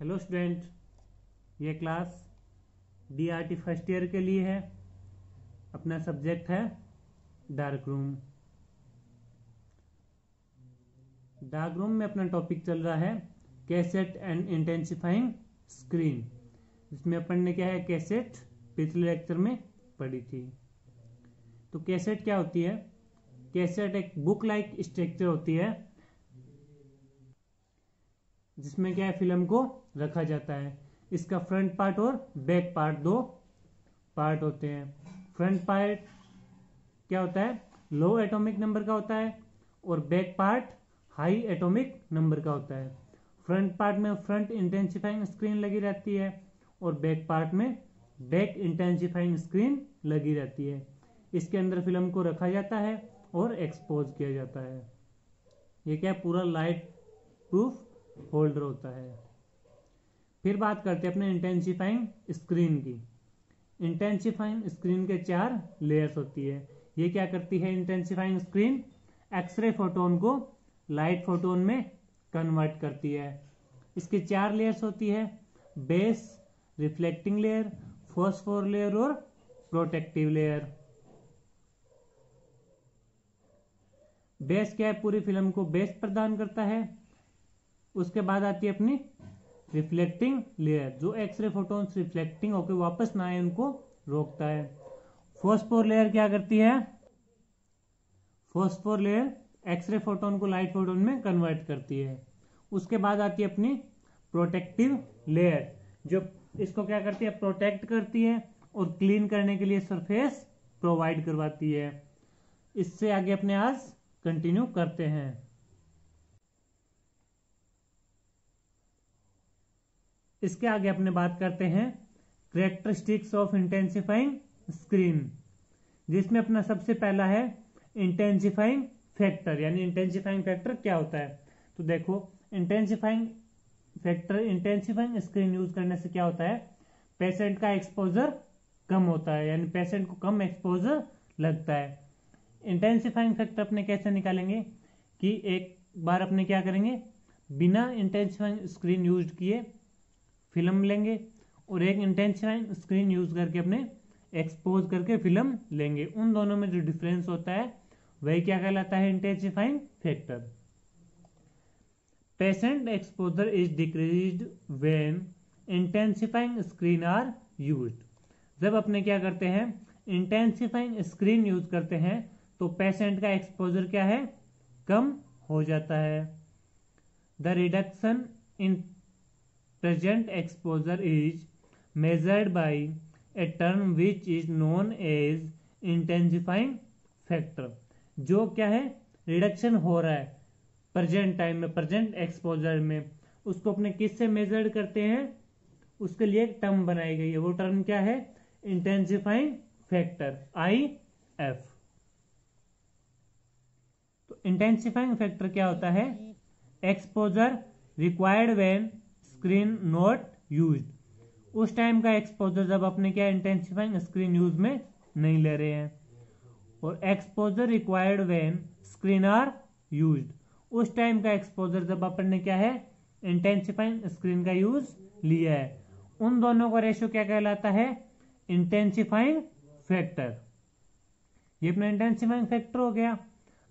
Hello student, ये class DRT first year के लिए है। अपना सब्जेक्ट है डार्क रूम। डार्क रूम में अपना टॉपिक चल रहा है कैसेट एंड इंटेंसिफाइंग स्क्रीन, जिसमें अपन ने क्या है, कैसेट पिछले लेक्चर में पढ़ी थी। तो कैसेट क्या होती है? कैसेट एक बुक लाइक स्ट्रक्चर होती है, जिसमें क्या है, फ़िल्म को रखा जाता है। इसका फ्रंट पार्ट और बैक पार्ट दो पार्ट होते हैं। फ्रंट पार्ट क्या होता है? लो एटॉमिक नंबर का होता है और back part high atomic number का होता है। फ्रंट पार्ट में फ्रंट इंटेंसिफाइंग स्क्रीन लगी रहती है और बैक पार्ट में बैक इंटेंसिफाइंग स्क्रीन लगी रहती है। इसके अंदर फ़िल्म को रखा जाता है और एक्सपोज किया जाता है। ये क्या? पूरा लाइट प्रूफ होल्डर होता है। फिर बात करते हैं अपने इंटेंसिफाइंग स्क्रीन की। इंटेंसिफाइंग स्क्रीन के चार लेयर्स होती है। ये क्या करती है इंटेंसिफाइंग स्क्रीन एक्सरे फोटोन को लाइट फोटोन में कन्वर्ट करती है। इसकी चार लेयर्स होती है। Base reflecting layer phosphor layer और प्रोटेक्टिव लेयर बेस क्या है? पूरी फ़िल्म को बेस प्रदान करता है। उसके बाद आती है अपनी रिफ्लेक्टिंग लेयर जो एक्सरे फोटोन्स रिफ्लेक्टिंग होकर वापस ना आए, उनको रोकता है। फोस्फोर लेयर क्या करती है? फोस्फोर लेयर एक्सरे फोटोन को लाइट फोटोन में कन्वर्ट करती है। उसके बाद आती है अपनी प्रोटेक्टिव लेयर जो इसको क्या करती है? प्रोटेक्ट करती है और क्लीन करने के लिए सरफेस प्रोवाइड करवाती है। इससे आगे अपने आज कंटिन्यू करते हैं। इसके आगे अपने बात करते हैं करेक्टरिस्टिक्स ऑफ़ इंटेंसिफाइंग स्क्रीन जिसमें अपना सबसे पहला है इंटेंसिफाइंग फैक्टर यानी इंटेंसिफाइंग फैक्टर क्या होता है? तो देखो intensifying factor intensifying screen use करने से क्या होता है? पेशेंट का एक्सपोजर कम होता है, यानी पेशेंट को कम एक्सपोजर लगता है। इंटेंसिफाइंग फैक्टर अपने कैसे निकालेंगे? कि एक बार अपने क्या करेंगे? बिना इंटेंसिफाइंग स्क्रीन यूज़ किए फ़िल्म लेंगे और एक इंटेंसिफाइंग स्क्रीन यूज़ करके अपने एक्सपोज करके फ़िल्म लेंगे। उन दोनों में जो डिफरेंस होता है, वही क्या कहलाता है? Intensifying factor patient exposure is decrease when intensifying screen are use जब अपने क्या करते हैं? इंटेंसिफाइंग स्क्रीन यूज़ करते हैं तो पेशेंट का एक्सपोजर क्या है? कम हो जाता है। The reduction in present exposure is measured by a term which is known as intensifying factor, जो क्या है? रिडक्शन हो रहा है। प्रेजेंट टाइम में प्रेजेंट एक्सपोजर में। उसको अपने किस से मेजर्ड करते हैं? उसके लिए एक टर्म बनाई गई है। वो टर्म क्या है? इंटेंसिफाइंग फैक्टर आई एफ़ तो इंटेंसिफाइंग फैक्टर क्या होता है? Exposure required when screen not use उस टाइम का एक्सपोजर जब अपने क्या इंटेंसिफाइंग स्क्रीन यूज़ में नहीं ले रहे हैं। और exposure required when screen are use उस टाइम का एक्सपोजर जब अपन क्या है इंटेंसिफाइंग स्क्रीन का यूज़ लिया है। उन दोनों का रेशियो क्या कहलाता है? इंटेंसिफाइंग फैक्टर ये अपना इंटेंसिफाइंग फैक्टर हो गया।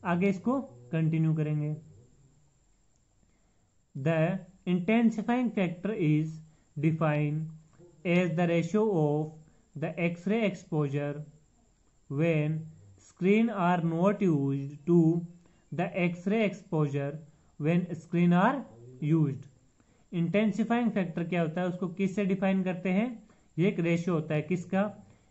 आगे इसको कंटिन्यू करेंगे। The Intensifying factor is defined as the ratio of the X-ray exposure when screen are not used to the X-ray exposure when screen are used. Intensifying factor क्या होता है उसको किससे डिफाइन करते हैं ये एक रेशियो होता है किसका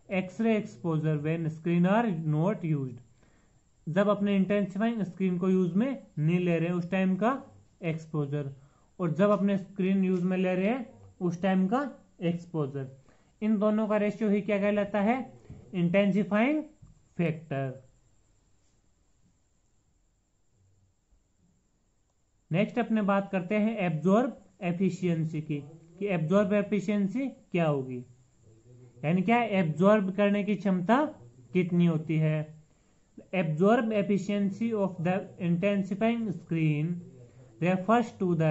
x-ray exposure when screen are not used जब अपने इंटेंसिफाइंग स्क्रीन को यूज़ में नहीं ले रहे उस टाइम का एक्सपोजर और जब अपने स्क्रीन यूज़ में ले रहे हैं, उस टाइम का एक्सपोजर इन दोनों का रेशियो ही क्या कहलाता है? इंटेंसिफाइंग फैक्टर नेक्स्ट अपने बात करते हैं एब्जॉर्ब एफिशिएंसी की, कि एब्जॉर्ब एफिशिएंसी क्या होगी? यानी क्या एब्जॉर्ब करने की क्षमता कितनी होती है? Absorb efficiency of the intensifying screen refers to the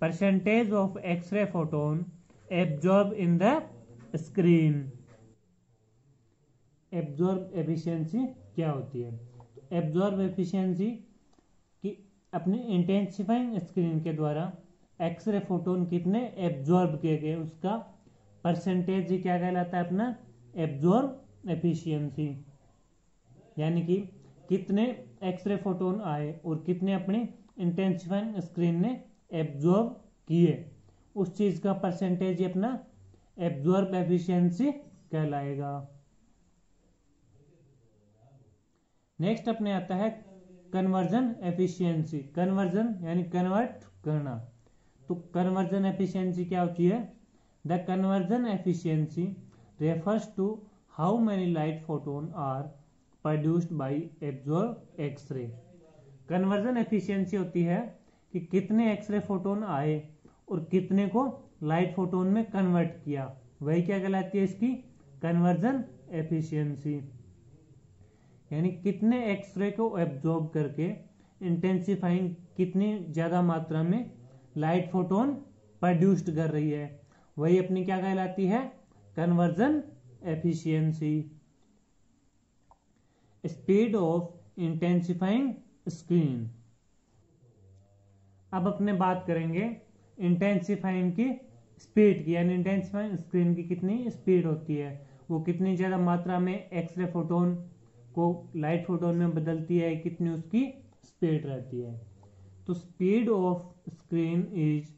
percentage of x-ray photon absorb in the screen absorb efficiency क्या होती है? एब्जॉर्ब एफिशिएंसी कि अपनी इंटेंसिफाइंग स्क्रीन के द्वारा एक्सरे फोटोन कितने एब्जॉर्ब किए गए, उसका परसेंटेज क्या कहलाता है अपना? एब्जॉर्ब एफिशिएंसी यानी कि कितने एक्सरे फोटोन आए और कितने अपनी इंटेंसिफाइंग स्क्रीन ने एब्जॉर्ब किए। उस चीज़ का परसेंटेज अपना एब्जॉर्ब एफिशिएंसी कहलाएगा। नेक्स्ट अपने आता है कन्वर्जन एफिशिएंसी कन्वर्जन यानी कन्वर्ट करना। तो कन्वर्जन एफिशिएंसी क्या होती है? The conversion efficiency refers to how many light photon are produced by absorb x-ray conversion efficiency होती है कि कितने एक्सरे फोटोन आए और कितने को लाइट फोटोन में कन्वर्ट किया। वही क्या कहलाती है इसकी? कन्वर्जन एफिशिएंसी यानी कितने एक्सरे को एब्जॉर्ब करके इंटेंसिफाइंग कितनी ज़्यादा मात्रा में लाइट फोटोन प्रोड्यूस्ड कर रही है। वही अपनी क्या कहलाती है? Conversion efficiency speed of intensifying screen अब अपने बात करेंगे इंटेंसिफाइंग की स्पीड की, यानी इंटेंसिफाइंग स्क्रीन की कितनी स्पीड होती है। वो कितनी ज़्यादा मात्रा में एक्सरे फोटोन को लाइट फोटोन में बदलती है, कितनी उसकी स्पीड रहती है। तो speed of screen is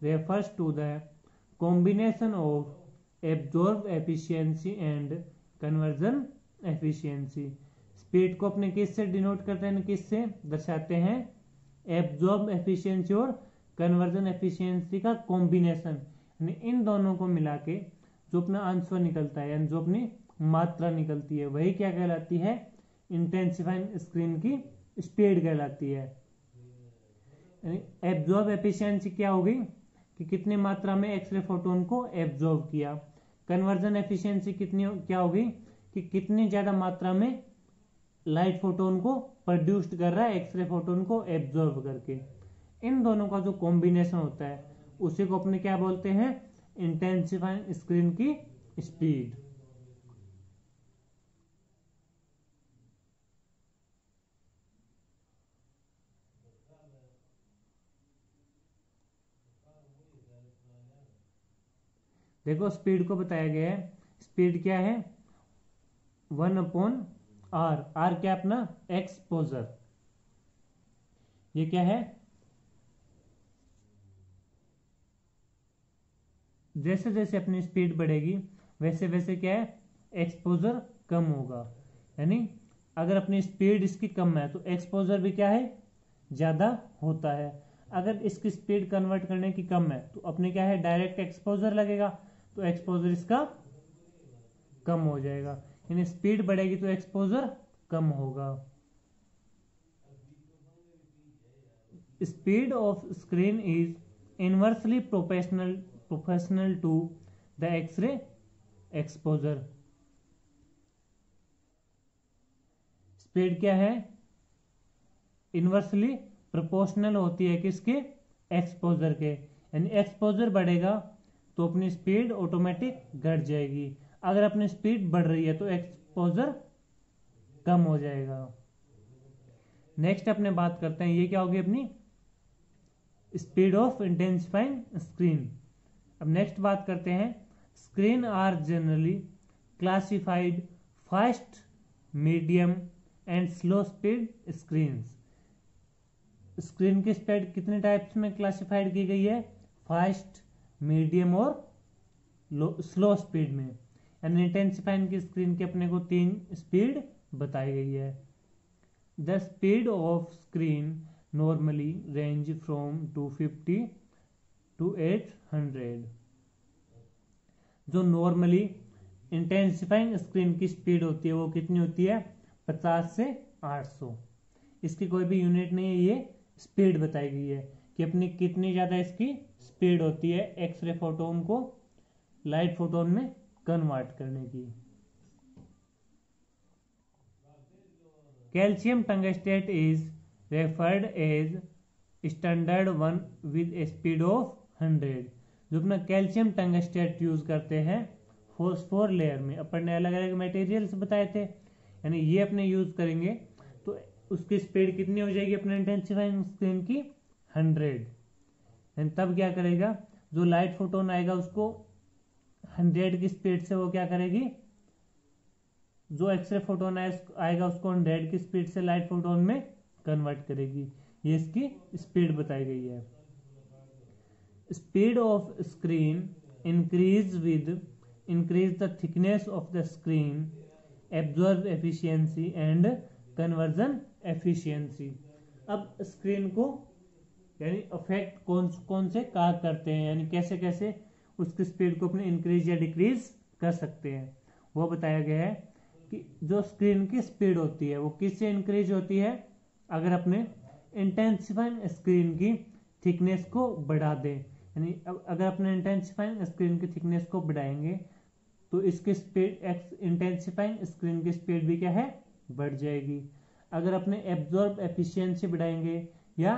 refers to the combination of absorb efficiency and conversion efficiency speed को अपने किस से डिनोट करते हैं, किस से दर्शाते हैं? एब्जॉर्ब एफिशिएंसी और कन्वर्जन एफिशिएंसी का कॉम्बिनेशन इन दोनों को मिला के जो अपना आंसर निकलता है जो अपनी मात्रा निकलती है, वही क्या कहलाती है? इंटेंसिफाइंग स्क्रीन की स्पीड कहलाती है। एब्जॉर्ब एफिशिएंसी क्या होगी कि कितनी मात्रा में एक्सरे फोटोन को एब्जॉर्ब किया। कन्वर्जन एफिशिएंसी कितनी क्या होगी कि कितनी ज़्यादा मात्रा में लाइट फोटोन को प्रोड्यूस्ड कर रहा है, एक्सरे फोटोन को एब्जॉर्ब करके। इन दोनों का जो कॉम्बिनेशन होता है, उसी को अपने क्या बोलते हैं? इंटेंसिफाइंग स्क्रीन की स्पीड देखो स्पीड को बताया गया है। स्पीड क्या है? वन अपॉन आर आर क्या अपना? एक्सपोजर ये क्या है? जैसे जैसे अपनी स्पीड बढ़ेगी, वैसे वैसे क्या है? एक्सपोजर कम होगा। यानी अगर अपनी स्पीड इसकी कम है तो एक्सपोजर भी क्या है? ज़्यादा होता है। अगर इसकी स्पीड कन्वर्ट करने की कम है तो अपने क्या है? डायरेक्ट एक्सपोजर लगेगा तो एक्सपोजर इसका कम हो जाएगा। यानी स्पीड बढ़ेगी तो एक्सपोजर कम होगा। Speed of screen is inversely professional professional to the x-ray exposure speed क्या है? इनवर्सली प्रोपोर्शनल होती है किसके? एक्सपोजर के। यानी एक्सपोजर बढ़ेगा तो अपनी स्पीड ऑटोमेटिक घट जाएगी। अगर अपनी स्पीड बढ़ रही है तो एक्सपोजर कम हो जाएगा। नेक्स्ट अपने बात करते हैं, ये क्या होगी अपनी? स्पीड ऑफ़ इंटेंसिफाइंग स्क्रीन अब नेक्स्ट बात करते हैं screen are generally classified fast medium and slow speed screen screen की स्पीड कितने टाइप्स में क्लासिफाइड की गई है? फास्ट मीडियम और स्लो स्पीड में। यानी इंटेंसिफाइंग की स्क्रीन की अपने को तीन स्पीड बताई गई है। The speed of screen normally range from 250 to 800 जो नॉर्मली इंटेंसिफाइंग स्क्रीन की स्पीड होती है, वो कितनी होती है? 50 से 800 इसकी कोई भी यूनिट नहीं है, ये स्पीड बताई गई है कि अपनी कितनी ज़्यादा इसकी स्पीड होती है। एक्सरे फोटोन को लाइट फोटोन में कन्वर्ट करने की। calcium tungstate is referred as standard one with speed of hundred जो अपना कैल्शियम टंगस्टेट यूज़ करते हैं फोस्फोर लेयर में। अपन ने अलग अलग मटेरियल्स बताए थे, यानी ये अपने यूज़ करेंगे तो उसकी स्पीड कितनी हो जाएगी अपने इंटेंसिफाइंग स्क्रीन की? हंड्रेड एंड तब क्या करेगा? जो लाइट फोटोन आएगा उसको हंड्रेड की स्पीड से वो क्या करेगी? जो एक्सरे फोटोन आएगा, उसको हंड्रेड की स्पीड से लाइट फोटोन में कन्वर्ट करेगी। ये इसकी स्पीड बताई गई है। Speed of screen increase with increase the thickness of the screen absorb efficiency and conversion efficiency अब स्क्रीन को, यानी अफेक्ट कौन कौन से कहा करते हैं? यानी कैसे कैसे? उसकी स्पीड को अपने इंक्रीज या डिक्रीज कर सकते हैं। वो बताया गया है कि जो स्क्रीन की स्पीड होती है, वो किससे इंक्रीज होती है? अगर अपने इंटेंसिफाइंग स्क्रीन की थिकनेस को बढ़ा दें, यानी अगर अपने इंटेंसिफाइंग स्क्रीन की थिकनेस को बढ़ाएँगे तो इसकी स्पीड इंटेंसिफाइंग स्क्रीन की स्पीड भी क्या है? बढ़ जाएगी। अगर अपने एब्जॉर्ब एफिशिएंसी बढ़ाएँगे या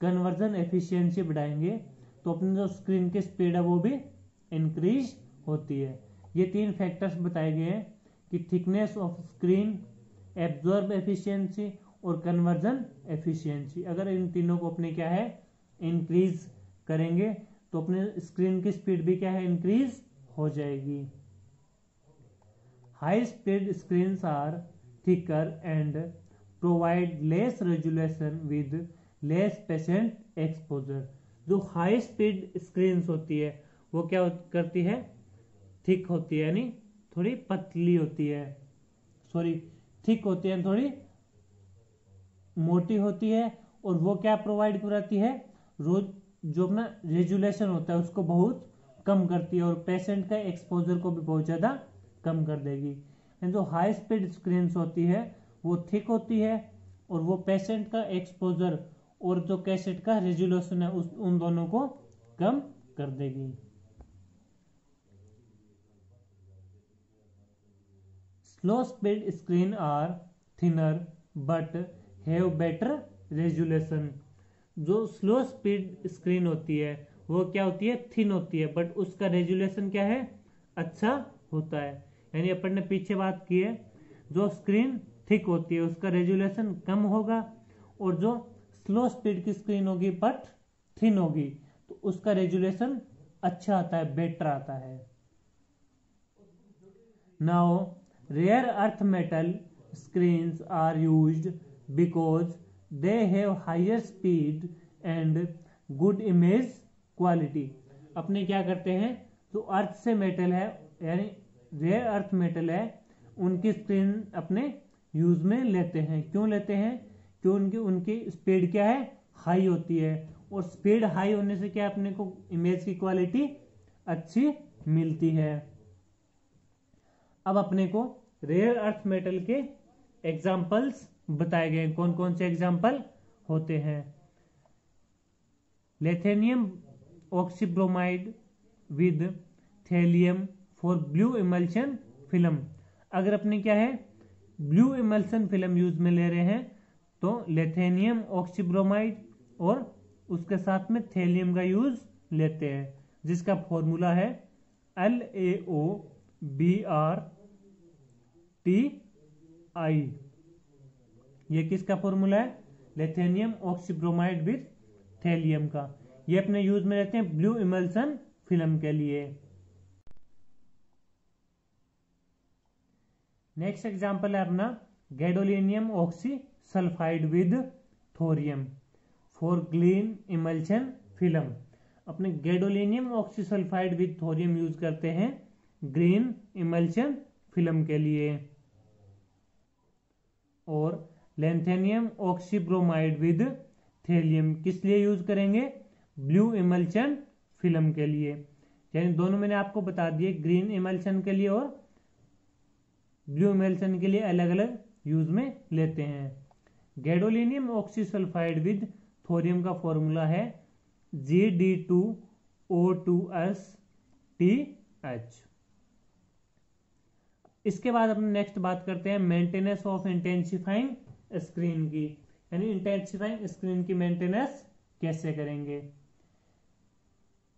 कन्वर्जन एफिशिएंसी बढ़ाएँगे तो अपनी जो स्क्रीन की स्पीड है, वो भी इंक्रीज होती है। ये तीन फैक्टर्स बताए गए हैं कि thickness of screen absorb efficiency और कन्वर्जन एफिशिएंसी अगर इन तीनों को अपने क्या है? इंक्रीज करेंगे तो अपने स्क्रीन की स्पीड भी क्या है? इंक्रीज हो जाएगी। High speed screen are thicker and provide less resolution with less patient exposure जो हाई स्पीड स्क्रीन होती है वो क्या करती है? थिक होती है, यानी थोड़ी पतली होती है। सॉरी थिक होती है थोड़ी मोटी होती है, और वो क्या प्रोवाइड कराती है? रोज जो अपना रेजुलेशन होता है, उसको बहुत कम करती है, और पेशेंट का एक्सपोजर को भी बहुत ज़्यादा कम कर देगी। जो हाई स्पीड स्क्रीन होती है, वो थिक होती है, और वो पेशेंट का एक्सपोजर और जो कैसेट का रेजुलेशन है, उस उन दोनों को कम कर देगी। Slow speed screen are thinner but have better resolution जो स्लो स्पीड स्क्रीन होती है, वो क्या होती है? थिन होती है बट उसका रेजुलेशन क्या है? अच्छा होता है। यानी अपन ने पीछे बात की है, जो स्क्रीन थिक होती है, उसका रेजुलेशन कम होगा और जो स्लो स्पीड की स्क्रीन होगी बट थिन होगी तो उसका रेजुलेशन अच्छा आता है बेटर आता है। Now rare earth metal screen are used because they have higher speed and good image quality. अपने क्या करते हैं? जो अर्थ से मेटल है, यानी रेयर अर्थ मेटल है, उनकी स्क्रीन अपने यूज़ में लेते हैं। क्यों लेते हैं? क्यों उनकी उनकी स्पीड क्या है? हाई होती है। और स्पीड हाई होने से क्या अपने को इमेज की क्वालिटी अच्छी मिलती है। अब अपने को रेयर अर्थ मेटल के एग्जाम्पल्स बताए गए कौन कौन से एग्ज़ाम्पल होते हैं? Lanthanum oxybromide with thulium for blue emulsion film अगर अपने क्या है? ब्लू इमल्सन फ़िल्म यूज़ में ले रहे हैं तो लेथेनियम ऑक्सीब्रोमाइड और उसके साथ में थेलियम का यूज़ लेते हैं, जिसका फॉर्मूला है L A O B R T I ये किसका फॉर्मूला है? लेथेनियम ऑक्सीब्रोमाइड विथ थेलियम का। ये अपने यूज़ में रहते हैं ब्लू इमल्सन फ़िल्म के लिए। नेक्स्ट एग्जांपल है अपना gadolinium oxy sulphide with thorium for green emulsion film अपने gadolinium oxysulphide with thorium use करते हैं ग्रीन इमल्शन फ़िल्म के लिए। और लेंथेनियम ऑक्सीब्रोमाइड विद थेलियम किस लिए यूज़ करेंगे? ब्लू इमल्शन फ़िल्म के लिए। यानी दोनों मैंने आपको बता दिए ग्रीन इमल्शन के लिए और ब्लू इमल्शन के लिए अलग अलग यूज़ में लेते हैं। गैडोलिनियम ऑक्सीसल्फाइड विद थोरियम का फॉर्मूला है G D two O two S T H इसके बाद अपने नेक्स्ट बात करते हैं मेंटेनेंस ऑफ़ इंटेंसिफाइंग स्क्रीन की। यानी इंटेंसिफाइंग स्क्रीन की मेंटेनेंस कैसे करेंगे?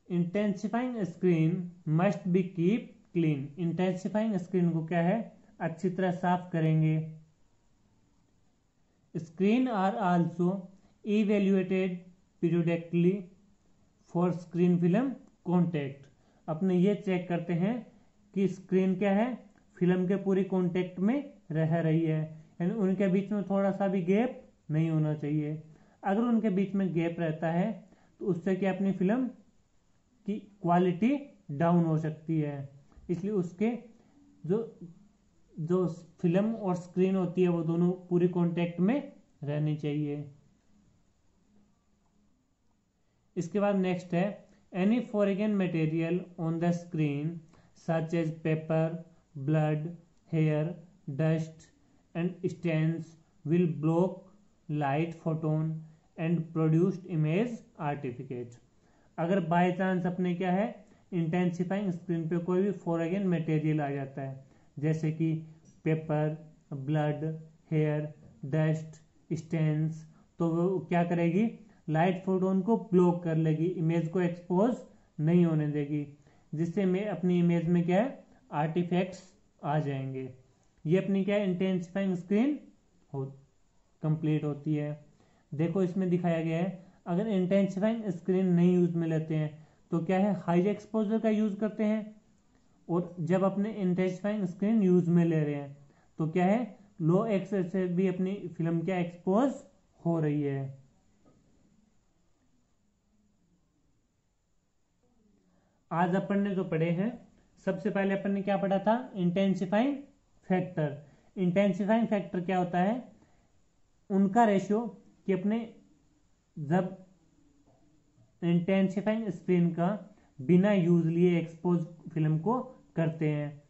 Intensifying screen must be keep clean intensifying screen को क्या है? अच्छी तरह साफ़ करेंगे। Screen are also evaluated periodically for screen film contact अपने ये चेक करते हैं कि स्क्रीन क्या है? फ़िल्म के पूरी कॉन्टेक्ट में रह रही है। यानी उनके बीच में थोड़ा सा भी गैप नहीं होना चाहिए। अगर उनके बीच में गैप रहता है तो उससे क्या अपनी फ़िल्म की क्वालिटी डाउन हो सकती है। इसलिए उसके जो जो फ़िल्म और स्क्रीन होती है, वो दोनों पूरी कॉन्टेक्ट में रहनी चाहिए। इसके बाद नेक्स्ट है any foreign material on the screen such as paper blood hair dust and stains will block light photon and produced image artifact अगर बाय चांस अपने क्या है इंटेंसिफाइंग स्क्रीन पे कोई भी फॉरगेन मटेरियल आ जाता है, जैसे कि paper blood hair dust stains तो वो क्या करेगी? लाइट फोटोन को ब्लॉक कर लेगी इमेज को एक्सपोज नहीं होने देगी। जिससे मैं अपनी इमेज में क्या है आर्टिफैक्ट्स आ जाएँगे। ये अपनी क्या इंटेंसिफाइंग स्क्रीन हो कंप्लीट होती है। देखो इसमें दिखाया गया है, अगर इंटेंसिफाइंग स्क्रीन नहीं यूज़ में लेते हैं तो क्या है? हाई एक्सपोजर का यूज़ करते हैं। और जब अपने इंटेंसिफाइंग स्क्रीन यूज़ में ले रहे हैं तो क्या है? लो एक्स से भी अपनी फ़िल्म क्या एक्सपोज हो रही है। आज अपन ने जो पढ़े हैं सबसे पहले अपन ने क्या पढ़ा था? इंटेंसिफाइंग फैक्टर इंटेंसिफाइंग फैक्टर क्या होता है? उनका रेशियो कि अपने जब इंटेंसिफाइंग स्क्रीन का बिना यूज़ लिए एक्सपोज फ़िल्म को करते हैं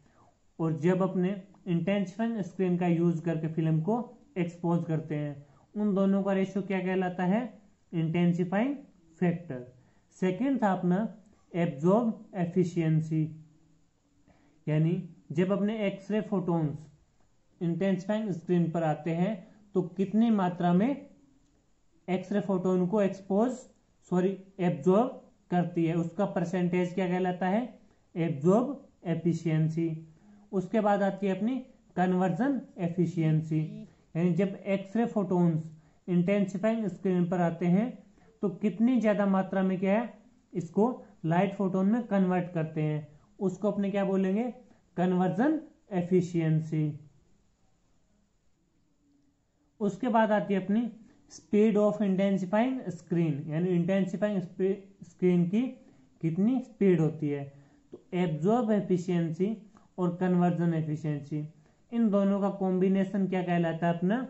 और जब अपने इंटेंसिफाइंग स्क्रीन का यूज़ करके फ़िल्म को एक्सपोज करते हैं, उन दोनों का रेशियो क्या कहलाता है? इंटेंसिफाइंग फैक्टर सेकेंड था अपना एब्जॉर्ब एफिशिएंसी यानी जब अपने एक्सरे फोटोन्स इंटेंसिफाइंग स्क्रीन पर आते हैं तो कितनी मात्रा में एक्सरे फोटोन को एक्सपोज सॉरी एब्जॉर्ब करती है? उसका परसेंटेज क्या कहलाता है? एब्जॉर्ब एफिशिएंसी उसके बाद आती है अपनी कन्वर्जन एफिशिएंसी यानी जब एक्सरे फोटोन्स इंटेंसिफाइंग स्क्रीन पर आते हैं तो कितनी ज़्यादा मात्रा में क्या है? इसको लाइट फोटोन में कन्वर्ट करते हैं। उसको अपने क्या बोलेंगे? कन्वर्जन एफिशिएंसी उसके बाद आती है अपनी स्पीड ऑफ़ इंटेंसिफाइंग स्क्रीन यानी इंटेंसिफाइंग स्क्रीन की कितनी स्पीड होती है? तो एब्जॉर्ब एफिशिएंसी और कन्वर्जन एफिशिएंसी इन दोनों का कॉम्बिनेशन क्या कहलाता है अपना?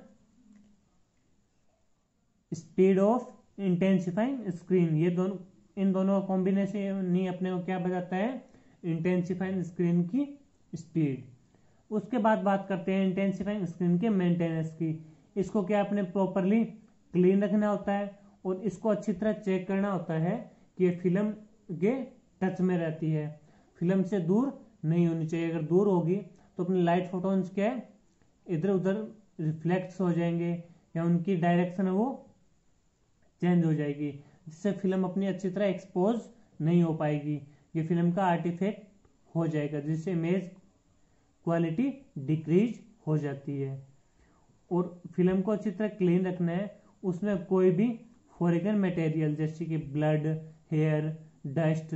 स्पीड ऑफ़ इंटेंसिफाइंग स्क्रीन ये दोनों, इन दोनों का कॉम्बिनेशन नहीं अपने को क्या बताता है? इंटेंसिफाइंग स्क्रीन की स्पीड। उसके बाद बात करते हैं इंटेंसिफाइंग स्क्रीन के मेंटेनेंस की। इसको क्या अपने प्रॉपरली क्लीन रखना होता है और इसको अच्छी तरह चेक करना होता है कि ये फ़िल्म के टच में रहती है। फ़िल्म से दूर नहीं होनी चाहिए। अगर दूर होगी तो अपने लाइट फोटोन्स है इधर उधर रिफ्लेक्ट हो जाएँगे या उनकी डायरेक्शन वो चेंज हो जाएगी, जिससे फ़िल्म अपनी अच्छी तरह एक्सपोज नहीं हो पाएगी। ये फ़िल्म का आर्टिफैक्ट हो जाएगा, जिससे इमेज क्वालिटी डिक्रीज हो जाती है। और फ़िल्म को अच्छी तरह क्लीन रखना है, उसमें कोई भी फॉरिगन मटेरियल जैसे कि ब्लड हेयर डस्ट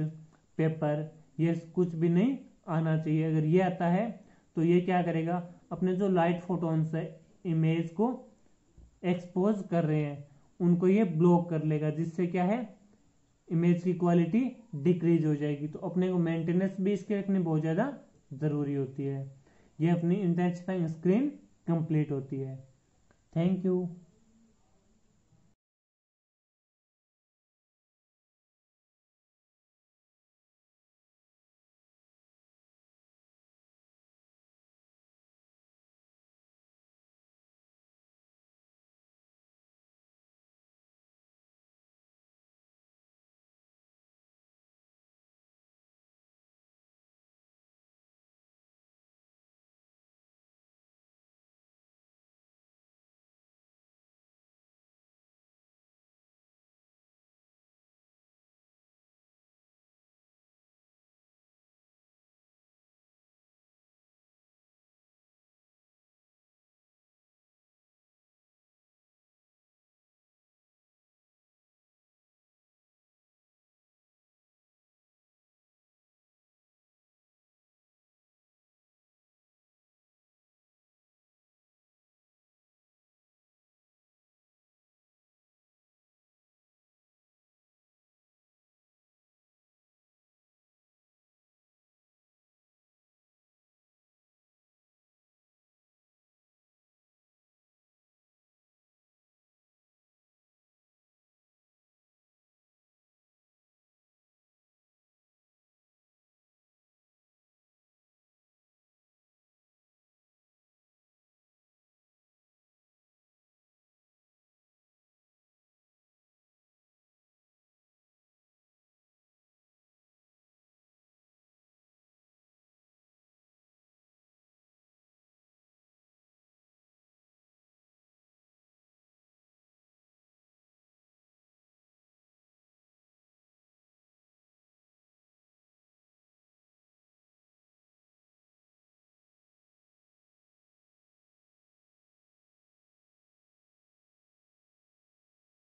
पेपर ये कुछ भी नहीं आना चाहिए। अगर ये आता है तो ये क्या करेगा? अपने जो लाइट फोटोन्स है इमेज को एक्सपोज कर रहे हैं, उनको ये ब्लॉक कर लेगा, जिससे क्या है? इमेज की क्वालिटी डिक्रीज हो जाएगी। तो अपने को मेंटेनेंस भी इसके रखने बहुत ज़्यादा ज़रूरी होती है। ये अपनी इंटेंसिफाइंग स्क्रीन कंप्लीट होती है। Thank you